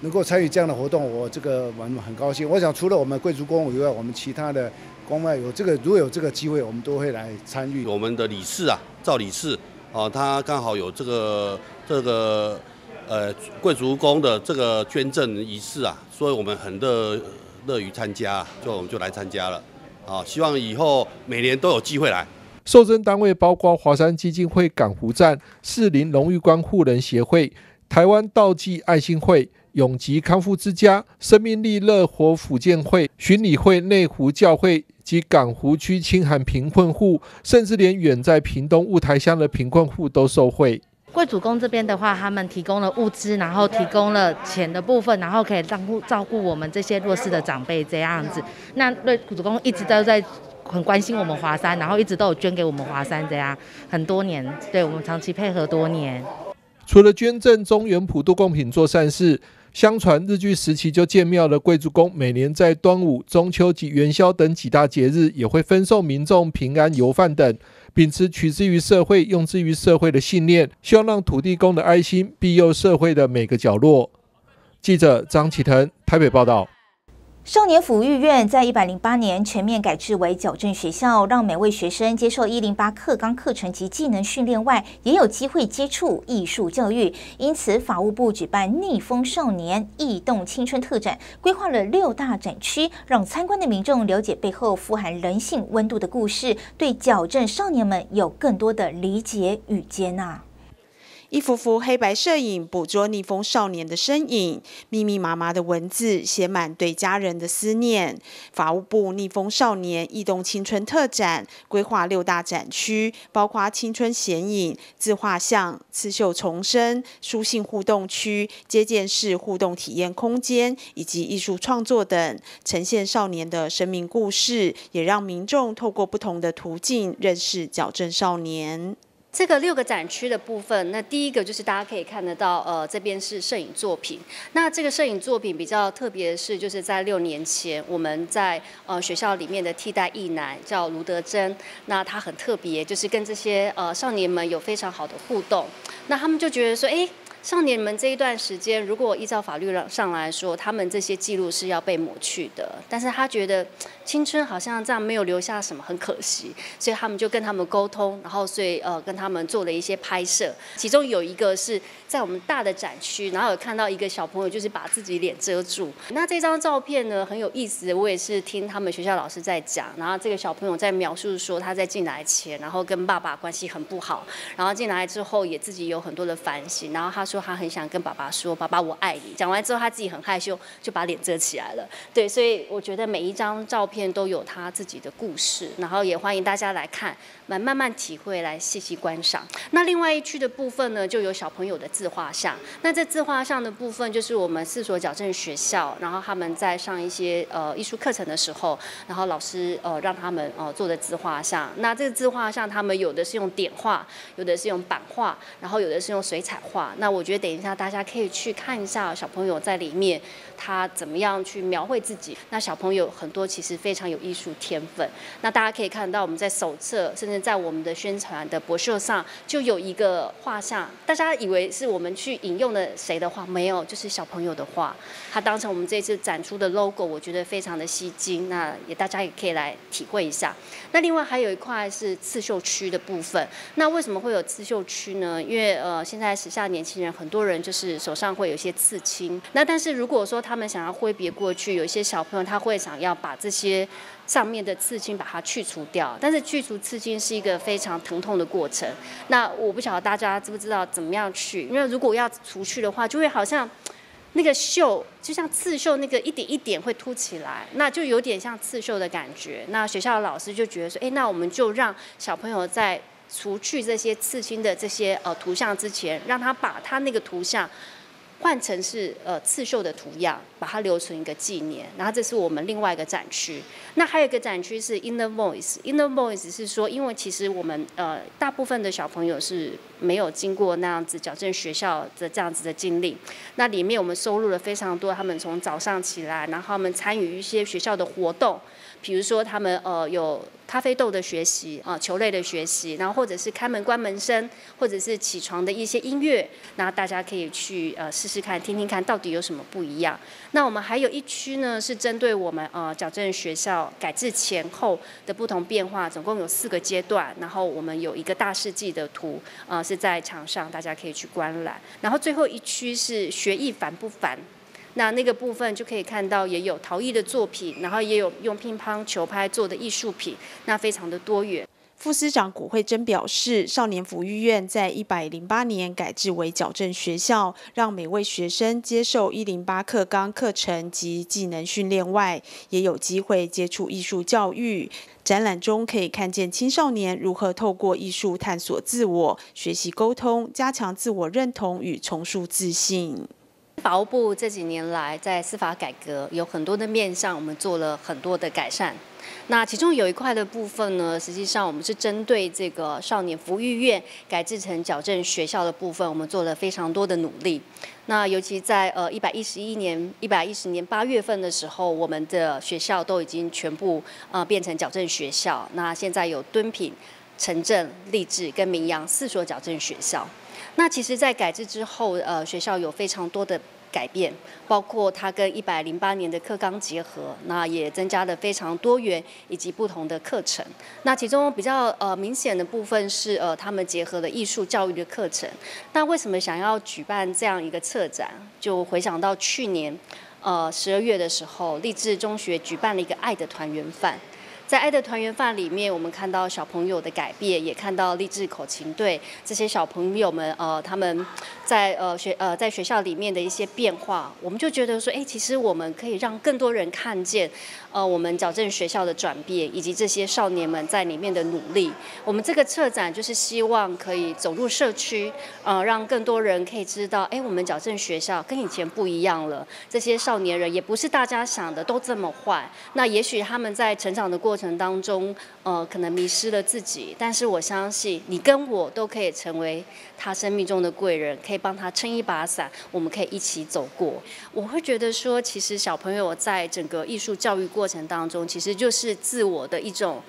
能够参与这样的活动，我这个我们很高兴。我想除了我们贵族公以外，我们其他的公外有这个，如果有这个机会，我们都会来参与。我们的理事啊，赵理事啊，他刚好有这个这个呃贵族宫的这个捐赠仪式啊，所以我们很乐乐于参加，就我们就来参加了啊。希望以后每年都有机会来。受赠单位包括华山基金会港湖站、士林荣誉关护人协会。台湾道济爱心会、永吉康复之家、生命力乐活福建会、巡礼会内湖教会及港湖区清寒贫困户，甚至连远在屏东雾台乡的贫困户都受惠。贵主公这边的话，他们提供了物资，然后提供了钱的部分，然后可以照顾照顾我们这些弱势的长辈这样子。那贵主公一直都在很关心我们华山，然后一直都有捐给我们华山这样很多年，对我们长期配合多年。除了捐赠中原普渡贡品做善事，相传日据时期就建庙的贵族宫，每年在端午、中秋及元宵等几大节日，也会分送民众平安油饭等，秉持取之于社会、用之于社会的信念，希望让土地公的爱心庇佑社会的每个角落。记者张启腾台北报道。少年抚育院在一百零八年全面改制为矫正学校，让每位学生接受一零八课纲课程及技能训练外，也有机会接触艺术教育。因此，法务部举办“逆风少年异动青春”特展，规划了六大展区，让参观的民众了解背后富含人性温度的故事，对矫正少年们有更多的理解与接纳。一幅幅黑白摄影捕捉逆风少年的身影，密密麻麻的文字写满对家人的思念。法务部逆风少年异动青春特展规划六大展区，包括青春显影、自画像、刺绣重生、书信互动区、接见式互动体验空间以及艺术创作等，呈现少年的生命故事，也让民众透过不同的途径认识矫正少年。这个六个展区的部分，那第一个就是大家可以看得到，呃，这边是摄影作品。那这个摄影作品比较特别的是，就是在六年前，我们在呃学校里面的替代一男叫卢德珍，那他很特别，就是跟这些呃少年们有非常好的互动。那他们就觉得说，哎，少年们这一段时间，如果依照法律上来说，他们这些记录是要被抹去的，但是他觉得。青春好像这样没有留下什么，很可惜，所以他们就跟他们沟通，然后所以呃跟他们做了一些拍摄，其中有一个是在我们大的展区，然后有看到一个小朋友就是把自己脸遮住。那这张照片呢很有意思，我也是听他们学校老师在讲，然后这个小朋友在描述说他在进来前，然后跟爸爸关系很不好，然后进来之后也自己有很多的反省，然后他说他很想跟爸爸说爸爸我爱你，讲完之后他自己很害羞就把脸遮起来了。对，所以我觉得每一张照。片都有他自己的故事，然后也欢迎大家来看，来慢慢体会，来细细观赏。那另外一区的部分呢，就有小朋友的自画像。那这自画像的部分，就是我们四所矫正学校，然后他们在上一些呃艺术课程的时候，然后老师呃让他们呃做的自画像。那这个自画像，他们有的是用点画，有的是用版画，然后有的是用水彩画。那我觉得等一下大家可以去看一下小朋友在里面他怎么样去描绘自己。那小朋友很多其实。非常有艺术天分。那大家可以看到，我们在手册，甚至在我们的宣传的博秀上，就有一个画像。大家以为是我们去引用的谁的画？没有，就是小朋友的画。它当成我们这次展出的 logo，我觉得非常的吸睛。那也大家也可以来体会一下。那另外还有一块是刺绣区的部分。那为什么会有刺绣区呢？因为呃，现在时下年轻人很多人就是手上会有一些刺青。那但是如果说他们想要挥别过去，有一些小朋友他会想要把这些上面的刺青把它去除掉。但是去除刺青是一个非常疼痛的过程。那我不晓得大家知不知道怎么样去？因为如果要除去的话，就会好像。那个绣就像刺绣，那个一点一点会凸起来，那就有点像刺绣的感觉。那学校的老师就觉得说，哎，那我们就让小朋友在除去这些刺青的这些呃图像之前，让他把他那个图像。换成是呃刺绣的图样，把它留存一个纪念。然后这是我们另外一个展区。那还有一个展区是 Inner Voice。Inner Voice 是说，因为其实我们呃大部分的小朋友是没有经过那样子矫正学校的这样子的经历。那里面我们收录了非常多，他们从早上起来，然后他们参与一些学校的活动。比如说，他们呃有咖啡豆的学习啊，球类的学习，然后或者是开门关门声，或者是起床的一些音乐，那大家可以去呃试试看，听听看到底有什么不一样。那我们还有一区呢，是针对我们呃矫正学校改制前后的不同变化，总共有四个阶段，然后我们有一个大世纪的图，呃是在墙上，大家可以去观览。然后最后一区是学艺烦不烦？那那个部分就可以看到，也有陶艺的作品，然后也有用乒乓球拍做的艺术品，那非常的多元。副司长古慧珍表示，少年福育院在一百零八年改制为矫正学校，让每位学生接受一零八课纲课程及技能训练外，也有机会接触艺术教育。展览中可以看见青少年如何透过艺术探索自我、学习沟通、加强自我认同与重塑自信。法务部这几年来在司法改革有很多的面向，我们做了很多的改善。那其中有一块的部分呢，实际上我们是针对这个少年福育院改制成矫正学校的部分，我们做了非常多的努力。那尤其在呃一百一十一年一百一十年八月份的时候，我们的学校都已经全部呃变成矫正学校。那现在有敦品、城镇、励志跟明阳四所矫正学校。那其实，在改制之后，呃，学校有非常多的改变，包括它跟一百零八年的课纲结合，那也增加了非常多元以及不同的课程。那其中比较呃明显的部分是，呃，他们结合了艺术教育的课程。那为什么想要举办这样一个策展？就回想到去年，呃，十二月的时候，励志中学举办了一个爱的团圆饭。在爱的团圆饭里面，我们看到小朋友的改变，也看到励志口琴队这些小朋友们，呃，他们在呃学呃在学校里面的一些变化，我们就觉得说，哎，其实我们可以让更多人看见，呃，我们矫正学校的转变，以及这些少年们在里面的努力。我们这个策展就是希望可以走入社区，呃，让更多人可以知道，哎，我们矫正学校跟以前不一样了。这些少年人也不是大家想的都这么坏。那也许他们在成长的过过程当中，呃，可能迷失了自己，但是我相信你跟我都可以成为他生命中的贵人，可以帮他撑一把伞，我们可以一起走过。我会觉得说，其实小朋友在整个艺术教育过程当中，其实就是自我的一种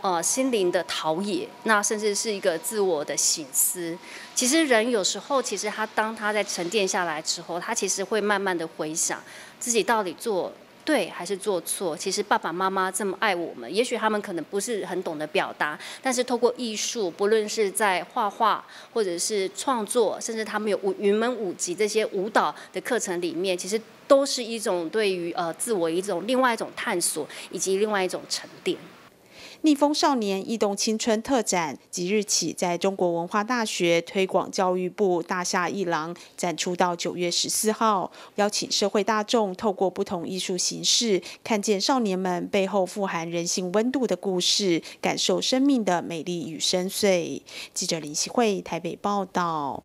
呃心灵的陶冶，那甚至是一个自我的醒思。其实人有时候，其实他当他在沉淀下来之后，他其实会慢慢的回想自己到底做。对还是做错？其实爸爸妈妈这么爱我们，也许他们可能不是很懂得表达，但是透过艺术，不论是在画画或者是创作，甚至他们有云门舞集这些舞蹈的课程里面，其实都是一种对于呃自我一种另外一种探索，以及另外一种沉淀。逆风少年异动青春特展即日起在中国文化大学推广教育部大厦一廊展出到九月十四号，邀请社会大众透过不同艺术形式，看见少年们背后富含人性温度的故事，感受生命的美丽与深邃。记者林希慧台北报道。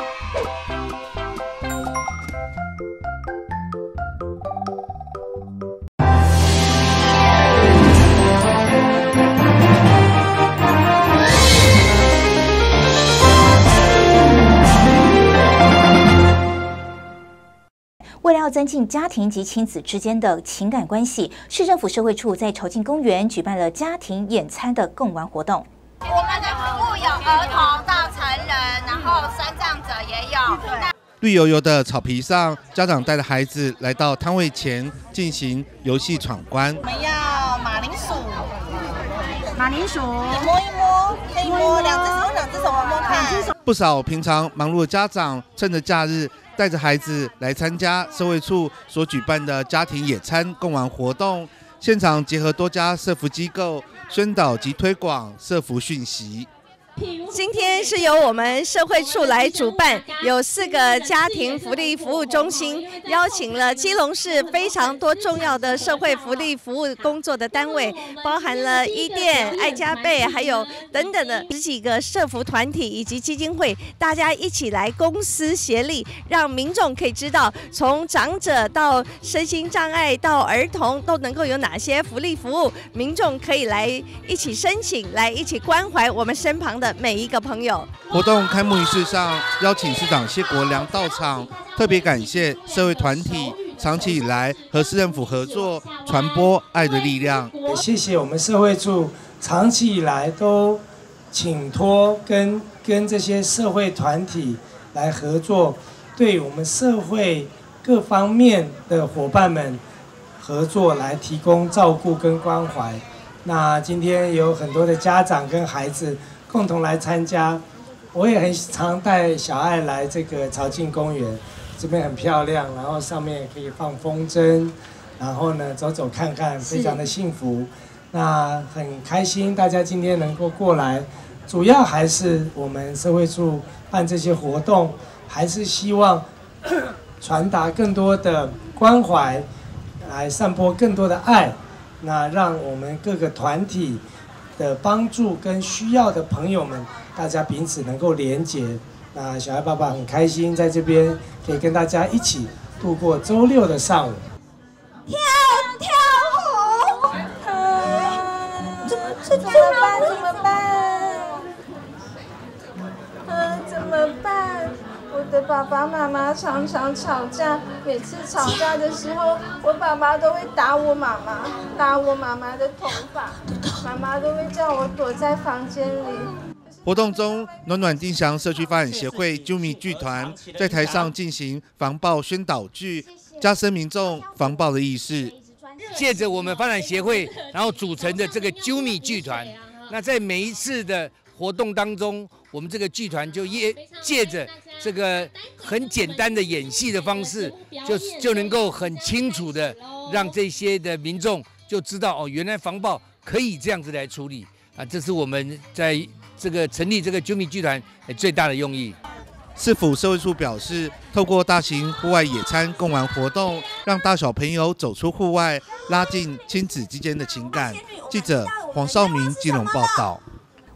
为了要增进家庭及亲子之间的情感关系，市政府社会处在朝境公园举办了家庭野餐的共玩活动。我们的服务有儿童到成人，然后身障者也有。绿油油的草皮上，家长带着孩子来到摊位前进行游戏闯关。我们要马铃薯，马铃薯，你摸一摸，可以摸两只手，两只手摸摸看。不少平常忙碌的家长，趁着假日带着孩子来参加社会处所举办的家庭野餐共玩活动，现场结合多家社福机构宣导及推广社福讯息。今天是由我们社会处来主办，有四个家庭福利服务中心，邀请了基隆市非常多重要的社会福利服务工作的单位，包含了伊甸、爱家贝，还有等等的十几个社福团体以及基金会，大家一起来公私协力，让民众可以知道，从长者到身心障碍到儿童都能够有哪些福利服务，民众可以来一起申请，来一起关怀我们身旁的每一个朋友。活动开幕仪式上，邀请市长谢国良到场，特别感谢社会团体长期以来和市政府合作，传播爱的力量。也谢谢我们社会处长期以来都请托跟跟这些社会团体来合作，对我们社会各方面的伙伴们合作来提供照顾跟关怀。那今天有很多的家长跟孩子。共同来参加，我也很常带小爱来这个朝境公园，这边很漂亮，然后上面也可以放风筝，然后呢走走看看，非常的幸福。那很开心大家今天能够过来，主要还是我们社会处办这些活动，还是希望传达更多的关怀，来散播更多的爱，那让我们各个团体。的帮助跟需要的朋友们，大家彼此能够连结。那小爱爸爸很开心在这边可以跟大家一起度过周六的上午。跳跳舞，怎么怎么办？怎么办？嗯，怎么办？我的爸爸妈妈常常吵架，每次吵架的时候，我爸爸都会打我妈妈，打我妈妈的头发。妈妈都会叫我躲在房间里。活动中，暖暖丁祥社区发展协会啾咪剧团在台上进行防暴宣导剧，加深民众防暴的意识。借着我们发展协会，然后组成的这个啾咪剧团，那在每一次的活动当中，我们这个剧团就借借着这个很简单的演戏的方式，就就能够很清楚的让这些的民众就知道哦，原来防暴。可以这样子来处理啊！这是我们在这个成立这个军民剧团最大的用意。市府社会处表示，透过大型户外野餐共玩活动，让大小朋友走出户外，拉近亲子之间的情感。记者黄少明金融报道。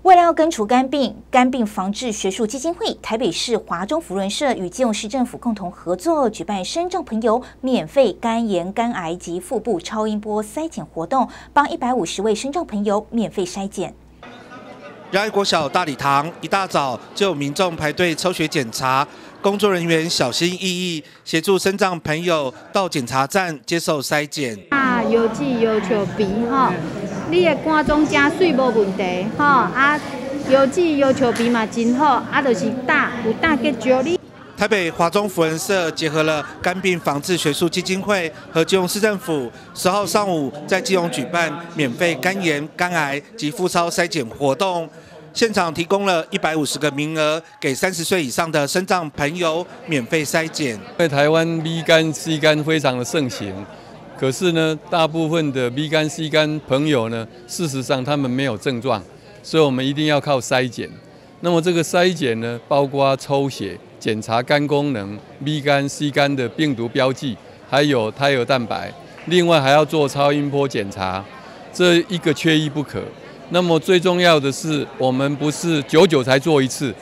为了要根除肝病，肝病防治学术基金会台北市华中福仁社与基隆市政府共同合作，举办身障朋友免费肝炎、肝癌及腹部超音波筛检活动，帮一百五十位身障朋友免费筛检。仁爱国小大礼堂一大早就有民众排队抽血检查，工作人员小心翼翼协助身障朋友到检查站接受筛检。啊，有气有求鼻哈。你的肝脏真水无问题，吼啊，腰子腰球鼻嘛真好，啊，就是大有大结石你。台北华中福仁社结合了肝病防治学术基金会和基隆市政府，十号上午在基隆举办免费肝炎、肝癌及腹超筛检活动，现场提供了一百五十个名额，给三十岁以上的身障朋友免费筛检。在台湾 B 肝、C 肝非常的盛行。可是呢，大部分的 B 肝、C 肝朋友呢，事实上他们没有症状，所以我们一定要靠筛检。那么这个筛检呢，包括抽血、检查肝功能、B 肝、C 肝的病毒标记，还有胎儿蛋白。另外还要做超音波检查，这一个缺一不可。那么最重要的是，我们不是久久才做一次，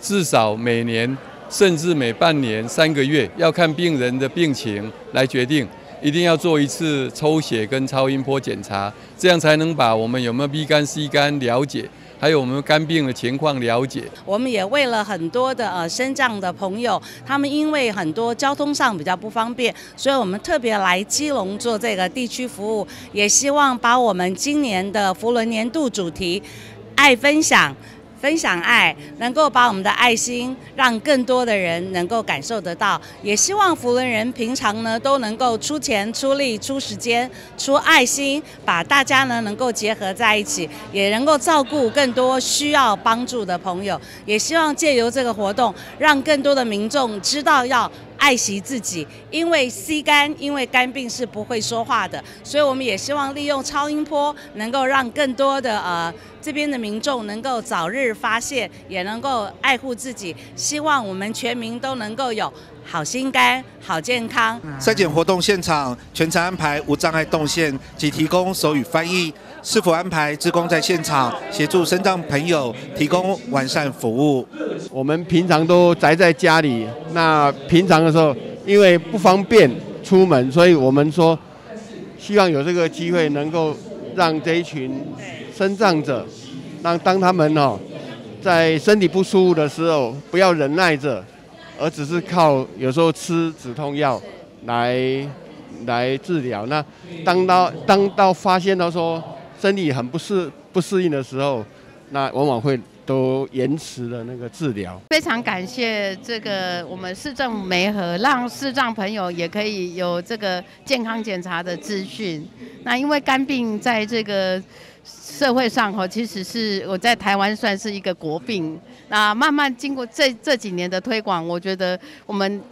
至少每年甚至每半年、三个月要看病人的病情来决定，一定要做一次抽血跟超音波检查，这样才能把我们有没有 B 肝、C 肝了解。还有我们肝病的情况了解，我们也为了很多的呃身障的朋友，他们因为很多交通上比较不方便，所以我们特别来基隆做这个地区服务，也希望把我们今年的福伦年度主题“爱分享”。分享爱，能够把我们的爱心让更多的人能够感受得到。也希望福伦人平常呢都能够出钱、出力、出时间、出爱心，把大家呢能够结合在一起，也能够照顾更多需要帮助的朋友。也希望借由这个活动，让更多的民众知道要。爱惜自己，因为 C 肝，因为肝病是不会说话的，所以我们也希望利用超音波，能够让更多的呃这边的民众能够早日发现，也能够爱护自己。希望我们全民都能够有好心肝、好健康。筛检活动现场全程安排无障碍动线及提供手语翻译，是否安排职工在现场协助身障朋友提供完善服务？我们平常都宅在家里，那平常的时候因为不方便出门，所以我们说希望有这个机会能够让这一群身障者，让当他们哦在身体不舒服的时候，不要忍耐着，而只是靠有时候吃止痛药来来治疗。那当到当到发现到说身体很不适不适应的时候，那往往会。都延迟了那个治疗。非常感谢这个我们市政媒合，让视障朋友也可以有这个健康检查的资讯。那因为肝病在这个社会上哈，其实是我在台湾算是一个国病。那慢慢经过这这几年的推广，我觉得我们。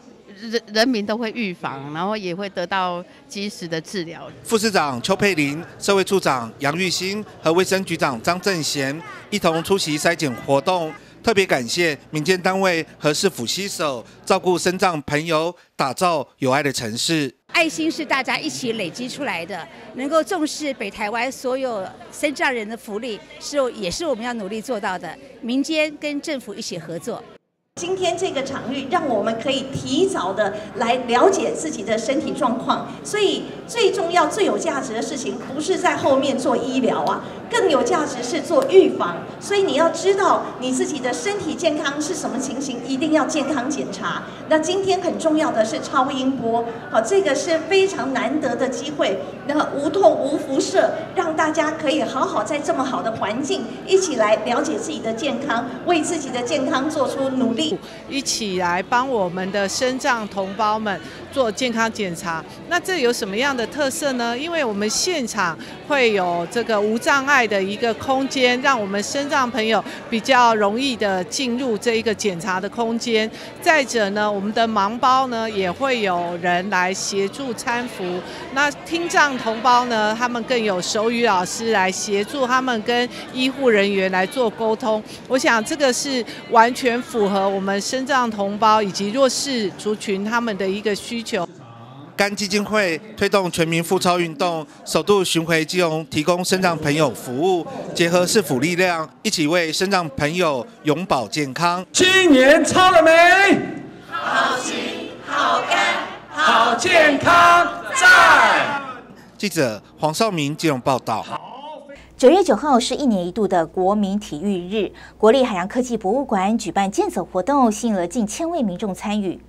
人人民都会预防，然后也会得到及时的治疗。副市长邱佩玲、社会处长杨玉兴和卫生局长张正贤一同出席筛检活动，特别感谢民间单位和市府携手照顾身障朋友，打造有爱的城市。爱心是大家一起累积出来的，能够重视北台湾所有身障人的福利，是也是我们要努力做到的。民间跟政府一起合作。今天这个场域让我们可以提早的来了解自己的身体状况，所以最重要、最有价值的事情不是在后面做医疗啊，更有价值是做预防。所以你要知道你自己的身体健康是什么情形，一定要健康检查。那今天很重要的是超音波，好，这个是非常难得的机会，那无痛无辐射，让大家可以好好在这么好的环境一起来了解自己的健康，为自己的健康做出努力。一起来帮我们的身障同胞们做健康检查。那这有什么样的特色呢？因为我们现场会有这个无障碍的一个空间，让我们身障朋友比较容易的进入这一个检查的空间。再者呢，我们的盲包呢也会有人来协助搀扶。那听障同胞呢，他们更有手语老师来协助他们跟医护人员来做沟通。我想这个是完全符合。们身障同胞以及弱势族群他们的一个需求。肝基金会推动全民复超运动，首度巡回基隆，提供身障朋友服务，结合市府力量，一起为身障朋友永保健康。今年超了没？好心、好肝、好健康，在。记者黄少明基隆报道。九月九号是一年一度的国民体育日，国立海洋科技博物馆举办健走活动，吸引了近千位民众参与。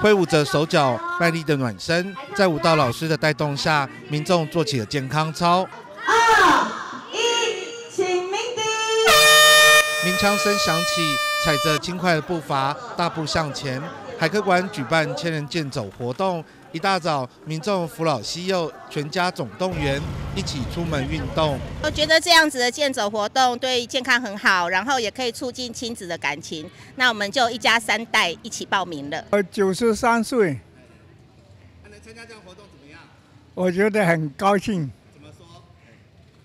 挥舞着手脚，卖力的暖身，在舞蹈老师的带动下，民众做起了健康操。二一，请鸣笛。鸣枪声响起，踩着轻快的步伐，大步向前。海科馆举办千人健走活动，一大早，民众扶老携幼，全家总动员，一起出门运动。我觉得这样子的健走活动对健康很好，然后也可以促进亲子的感情。那我们就一家三代一起报名了。我九十三岁，能参加这样活动怎么样？我觉得很高兴。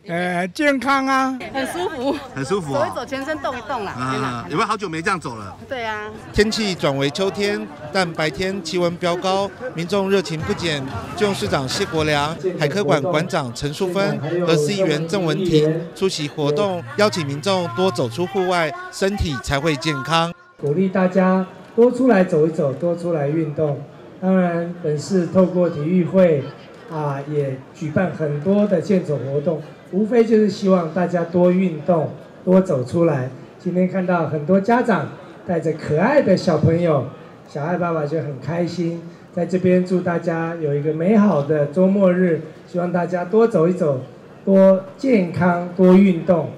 呃，健康啊，很舒服，很舒服走一走，全身动一动啦。啊，有没有好久没这样走了？对啊。天气转为秋天，但白天气温飙高，民众热情不减。基隆市长谢国良、海科馆馆长陈淑芬和市议员郑文婷出席活动，邀请民众多走出户外，身体才会健康。鼓励大家多出来走一走，多出来运动。当然，本市透过体育会啊，也举办很多的健走活动。无非就是希望大家多运动，多走出来。今天看到很多家长带着可爱的小朋友，小爱爸爸就很开心。在这边祝大家有一个美好的周末日，希望大家多走一走。多健康，多运动。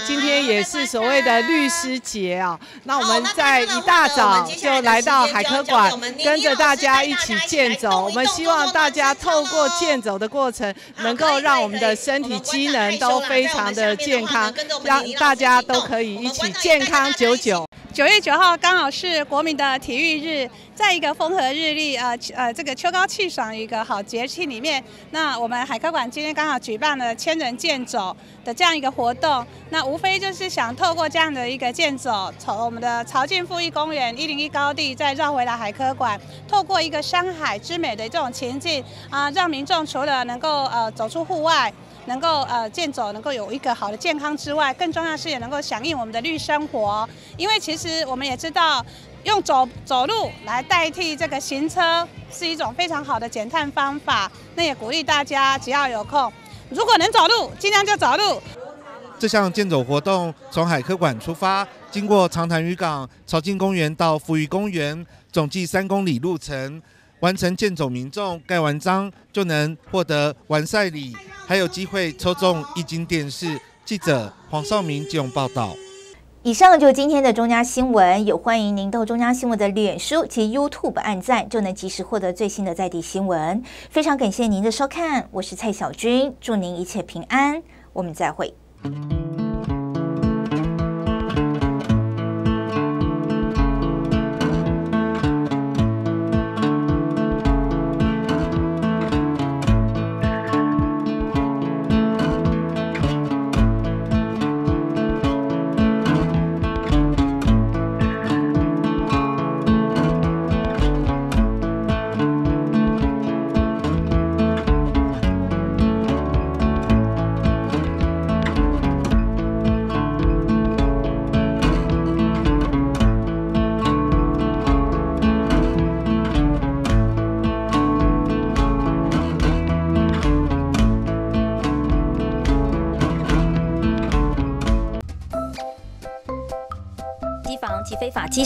今天也是所谓的律师节啊。那我们在一大早就来到海科馆，跟着大家一起健走。我们希望大家透过健走的过程，能够让我们的身体机能都非常的健康，让大家都可以一起健康久久。九月九号刚好是国民的体育日，在一个风和日丽、呃呃这个秋高气爽一个好节气里面，那我们海科馆今天刚好举办了千人健走的这样一个活动，那无非就是想透过这样的一个健走，从我们的朝境富裕公园一零一高地，再绕回来海科馆，透过一个山海之美的这种情境啊，让民众除了能够呃走出户外。能够呃健走，能够有一个好的健康之外，更重要是也能够响应我们的绿生活。因为其实我们也知道，用走走路来代替这个行车是一种非常好的减碳方法。那也鼓励大家只要有空，如果能走路，尽量就走路。这项健走活动从海科馆出发，经过长潭渔港、朝境公园到福裕公园，总计三公里路程。完成健走民众盖完章就能获得完赛礼，还有机会抽中一金电视。记者黄少明这种报道。以上就是今天的中嘉新闻，有欢迎您到中嘉新闻的脸书及 YouTube 按赞，就能及时获得最新的在地新闻。非常感谢您的收看，我是蔡小军，祝您一切平安，我们再会。